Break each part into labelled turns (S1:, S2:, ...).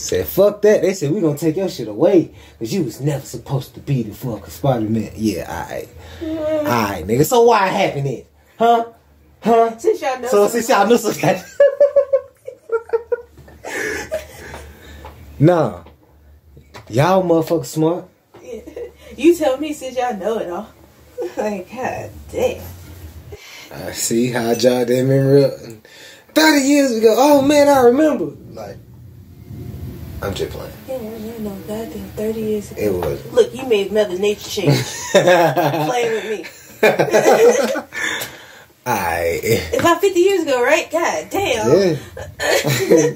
S1: Said fuck that. They said we gonna take your shit away because you was never supposed to be the fucking Spider Man. Yeah, alright, mm. alright, nigga. So why happened it? Huh? Huh?
S2: Since y'all know.
S1: So since y'all knew some Nah. Y'all motherfuckers smart.
S2: You tell me since y'all know it all. like, god damn.
S1: I see how I jogged that memory up. 30 years ago. Oh man, I remember. Like, I'm just playing.
S2: Yeah, no, no, goddamn, 30 years ago.
S1: It was.
S2: Look, you made Mother Nature change. Playing with me.
S1: Alright.
S2: About 50 years ago, right? God damn.
S1: Yeah.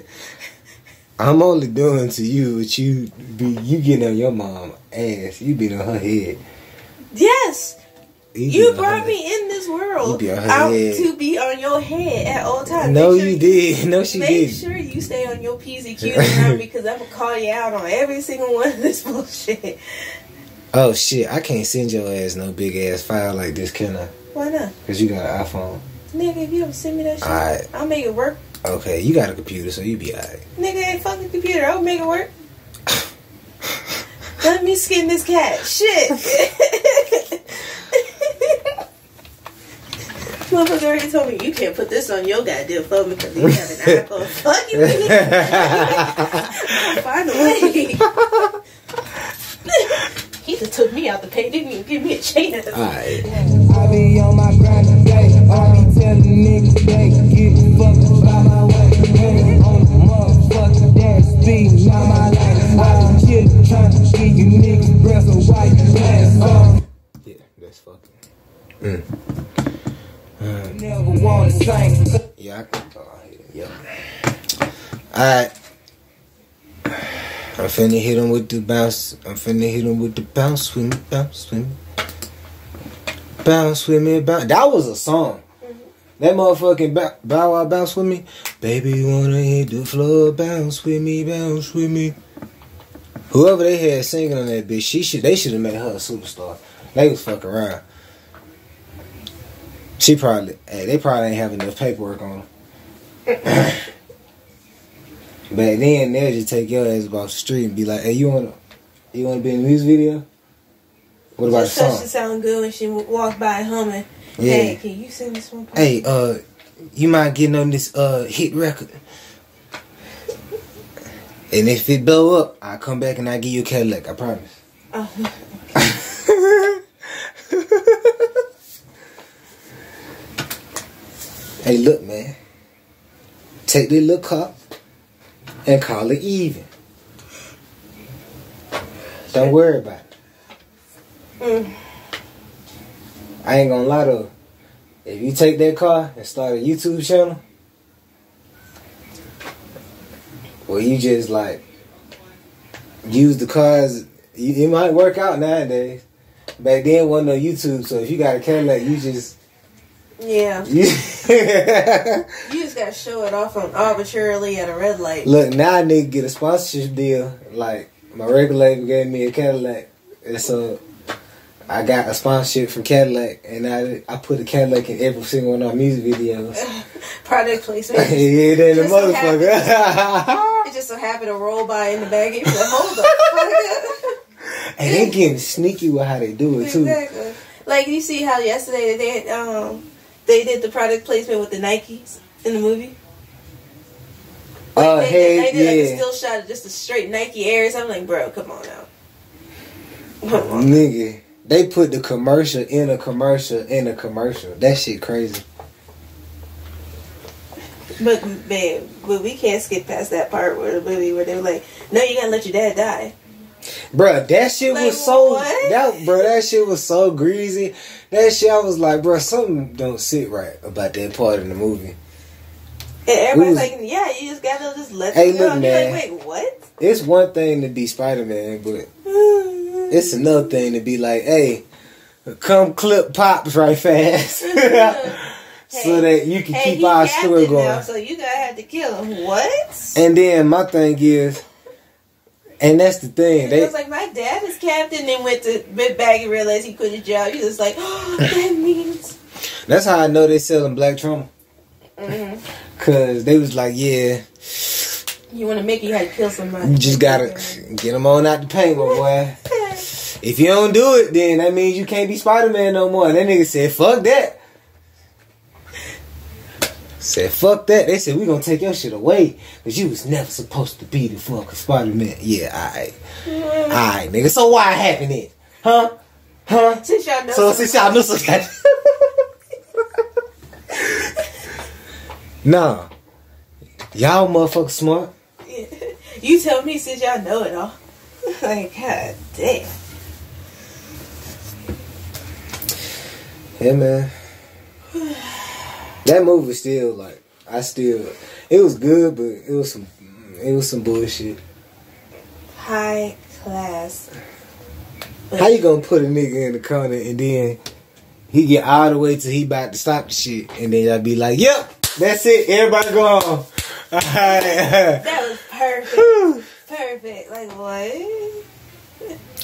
S1: I'm only doing to you what you be you getting on your mom ass. You be on her head.
S2: Yes. You brought me in this world
S1: You be on her
S2: out to be on your head at all times.
S1: No,
S2: sure
S1: you did. No, she
S2: Make
S1: did.
S2: Make sure you stay on your P's and Q's around because I'm going to call you out on every single one of this bullshit.
S1: Oh shit, I can't send your ass no big ass file like this, can I?
S2: Why not?
S1: Cause you got an iPhone.
S2: Nigga, if you ever send me that shit. I'll make it work.
S1: Okay, you got a computer, so you be alright.
S2: Nigga, ain't fucking computer. I'll make it work. Let me skin this cat. Shit. Motherfucker already told me you can't put this on your goddamn phone because you have an iPhone. Fuck you. I'll find a way. he just took me out the paint. Didn't even give me a chance.
S1: Alright.
S3: I be on my grind today. I be telling niggas they get fucked by my way. Hey, on the motherfucking dance speed, not my life. I be chillin', trying to give you niggas breath of white. Uh,
S1: Yeah, that's fucking. Mm. Yeah, I can. Oh, yeah. Alright. I'm finna hit him with the bounce. I'm finna hit him with the bounce with me, bounce with me. Bounce with me, bounce. That was a song. Mm-hmm. That motherfucking bow, bow wow bounce with me. Baby, you wanna hit the floor, bounce with me, bounce with me. Whoever they had singing on that bitch, she should they should have made her a superstar. They was fucking around. She probably, hey, they probably ain't have enough paperwork on them. but then, they'll just take your ass off the street and be like, "Hey, you wanna, you wanna be in the music video? What about the
S2: Just touched
S1: song?
S2: sound good when she walked by humming.
S1: Yeah.
S2: Hey, can you sing this one? part?
S1: Hey, uh, you mind getting on this uh hit record? And if it blow up, I come back and I give you a Cadillac. I promise.
S2: Oh,
S1: hey, look, man. Take this little cup and call it even. Don't worry about it.
S2: Mm.
S1: I ain't gonna lie though. If you take that car and start a YouTube channel, well, you just like use the cars. You, it might work out nowadays. Back then, wasn't no YouTube, so if you got a Cadillac, you just
S2: yeah.
S1: you
S2: You just gotta show it off on arbitrarily at a red light.
S1: look now. I need to get a sponsorship deal. Like my label gave me a Cadillac, and so I got a sponsorship from Cadillac, and I I put a Cadillac in every single one of our music videos.
S2: Product placement.
S1: yeah, the
S2: Just so
S1: motherfucker.
S2: It just so happened to roll by in the bag. Like, hold up.
S1: and they getting sneaky with how they do it too.
S2: exactly. Like you see how yesterday they um they did the product placement with the Nikes in the movie. Uh, like,
S1: Oh
S2: they,
S1: hey,
S2: they did like a still shot of just a straight Nike Airs. I'm like, bro, come on now. Come on.
S1: nigga. They put the commercial in a commercial in a commercial. That shit crazy.
S2: But man, but we can't skip past that part where the movie where they were like, "No, you gotta let your dad die."
S1: Bruh, that shit
S2: Like,
S1: was so
S2: what?
S1: that bro, that shit was so greasy. That shit I was like, bro, something don't sit right about that part in the movie.
S2: And everybody's
S1: was-
S2: like, "Yeah, you just gotta just let
S1: Hey,
S2: it go."
S1: look, man.
S2: like, "Wait, what?"
S1: It's one thing to be Spider Man, but it's another thing to be like, hey, come clip pops right fast. so that you can
S2: Hey,
S1: keep our story
S2: now,
S1: going.
S2: so you gotta have to kill him. What?
S1: And then my thing is, and that's the thing,
S2: And it was like my dad is captain, and went to bit back and realized he quit his job. He was like, oh, that means.
S1: that's how I know they selling black trauma.
S2: Mhm.
S1: Cause they was like, yeah,
S2: You want to make it, you had to kill somebody.
S1: You just gotta get them on out the paint, my boy. If you don't do it, then that means you can't be Spider Man no more. And that nigga said, "Fuck that." Said, "Fuck that." They said, "We gonna take your shit away, cause you was never supposed to be the fucking Spider Man." Yeah, alright, mm. alright, nigga. So why happened it? Huh? Huh?
S2: Since y'all know.
S1: So since y'all knew some Nah. Y'all motherfuckers smart.
S2: you tell me since y'all know it all. like, god damn.
S1: Yeah, man. That movie still like I still it was good, but it was some it was some bullshit.
S2: High class.
S1: How you gonna put a nigga in the corner and then he get all the way till he about to stop the shit, and then y'all be like, "Yep, that's it. Everybody go on."
S2: That was perfect. perfect. Like, what?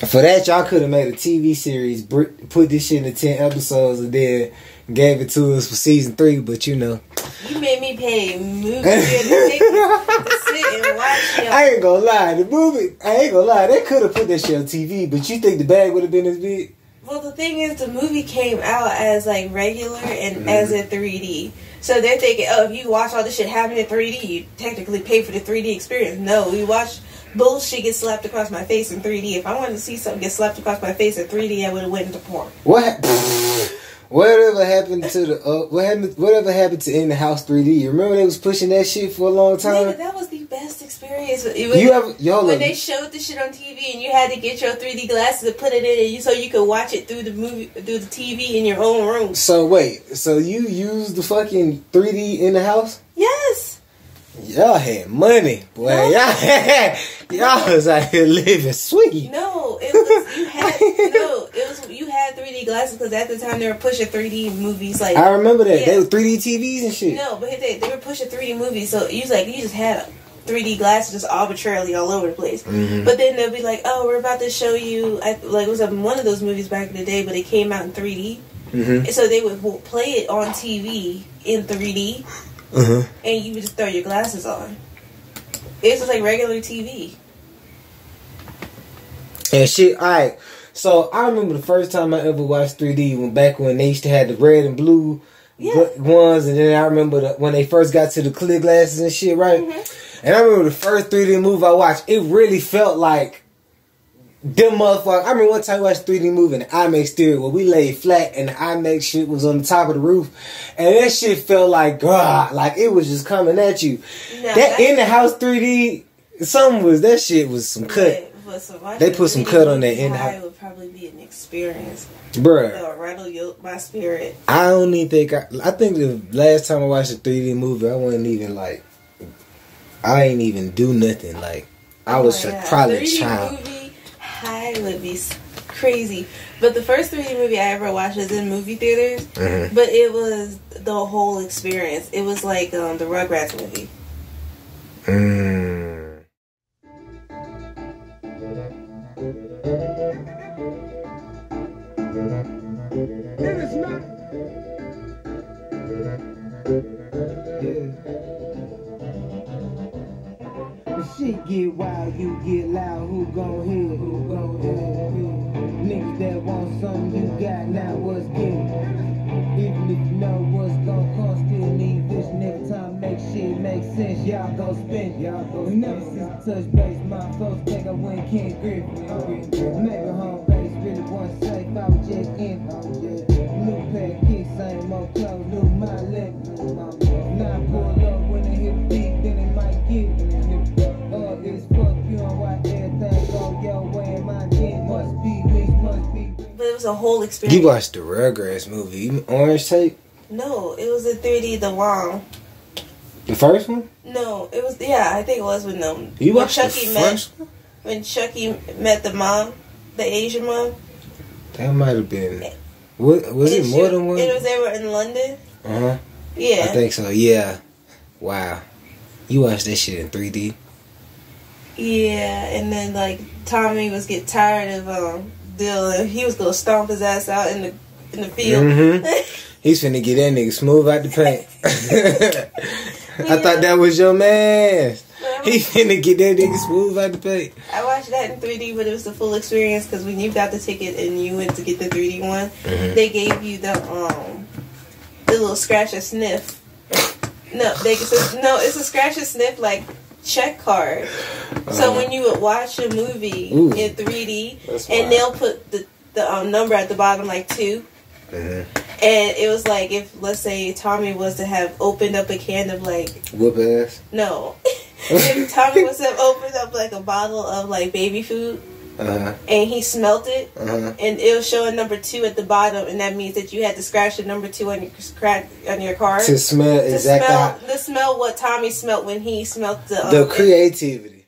S1: For that, y'all could have made a TV series, put this shit in ten episodes, and then gave it to us for season three. But you know,
S2: You made me pay movie to sit and watch your
S1: I ain't gonna lie. The movie, I ain't gonna lie. They could have put that shit on TV, but you think the bag would have been as big?
S2: Well, the thing is, the movie came out as like regular and
S1: Mm-hmm.
S2: as in 3D. So they're thinking, oh, if you watch all this shit happen in 3D, you technically pay for the 3D experience. No, we watch bullshit get slapped across my face in 3D. If I wanted to see something get slapped across my face in 3D, I would have went into porn.
S1: What? Whatever happened to the uh, what happened? Whatever happened to In the House 3D? You remember they was pushing that shit for a long time.
S2: that was the best experience. When,
S1: You ever yo
S2: when they showed the shit on TV and you had to get your 3D glasses and put it in and you so you could watch it through the movie through the TV in your own room.
S1: So wait, so you used the fucking 3D in the house?
S2: Yes.
S1: Y'all had money, boy.
S2: No.
S1: Y'all had, y'all was out here living sweet.
S2: No, it was you had no. It was had 3D glasses because at the time they were pushing 3D movies like
S1: I remember that.
S2: Yeah.
S1: They were 3D TVs and shit.
S2: no, but they they were pushing 3D movies. So you was like you just had 3D glasses just arbitrarily all over the place.
S1: Mhm.
S2: But then they'll be like, oh, we're about to show you. I, like it was one of those movies back in the day, but it came out in 3D.
S1: Mm-hmm.
S2: So they would play it on TV in 3D,
S1: Uh-huh.
S2: and you would just throw your glasses on. It was just like regular TV.
S1: And shit, alright. So I remember the first time I ever watched 3D when back when they used to have the red and blue
S2: Yeah.
S1: ones, and then I remember the, when they first got to the clear glasses and shit, right?
S2: Mm-hmm.
S1: And I remember the first 3D movie I watched, it really felt like them motherfuckers. I remember one time I watched 3D movie in the IMAX theater where we laid flat and the IMAX shit was on the top of the roof, and that shit felt like God, like it was just coming at you.
S2: No,
S1: that
S2: that-
S1: in the house 3D, something was that shit was some cut.
S2: But, but so
S1: They put some cut on that in-
S2: high would probably be an experience.
S1: Bruh.
S2: That'll rattle your, my spirit.
S1: I don't even think I. I think the last time I watched a 3D movie, I wasn't even like. I ain't even do nothing. Like I was
S2: Oh
S1: probably a
S2: 3D
S1: child.
S2: movie high would be crazy. But the first 3D movie I ever watched was in movie theaters.
S1: Mhm.
S2: But it was the whole experience. It was like um, the Rugrats movie.
S1: Mm.
S3: Wild, you get loud. Who gon' hear? Who gon' hit? Niggas that want something you got, now what's good? Even if you know what's gon' cost, still need this nigga time. Make shit make sense, y'all gon' spend. Y'all gon' never since touch base. My folks think I win King Griffin. Oh, Maybe home base really want safe. I was just in.
S2: Oh, was a whole experience.
S1: You watched the Rugrats movie, Orange Tape,
S2: No, it was in 3D, The Wong.
S1: the first one.
S2: No, it was, yeah, I think it was with um,
S1: You
S2: when
S1: watched the
S2: Chucky met,
S1: first one.
S2: when Chucky met the mom, the Asian mom.
S1: That might have been. What was it?
S2: And
S1: More than one?
S2: It was they were in London.
S1: Uh huh.
S2: Yeah.
S1: I think so. Yeah. Wow. You watched that shit in 3D.
S2: Yeah, and then like Tommy was get tired of um Dylan. He was gonna stomp his ass out in the in the field.
S1: Mhm. He's finna get that nigga smooth out the paint. I thought that was your man. He finna get that nigga smooth out the paint.
S2: I watched that in 3D, but it was the full experience because when you got the ticket and you went to get the 3D one,
S1: Mhm.
S2: they gave you the um the little scratch and sniff. No, they no, it's a scratch and sniff like check card. So
S1: Uh,
S2: when you would watch a movie
S1: Ooh.
S2: in 3D, and they'll put the the um, number at the bottom like two.
S1: Mhm.
S2: And it was like if let's say Tommy was to have opened up a can of like
S1: Whoop ass.
S2: no, if Tommy was to have opened up like a bottle of like baby food
S1: Uh huh.
S2: and he smelt it
S1: Uh huh.
S2: and it was showing number two at the bottom and that means that you had to scratch the number two on your scratch on your card
S1: To smell
S2: to
S1: exactly
S2: smell
S1: how,
S2: to smell what Tommy smelt when he smelt the um,
S1: the creativity.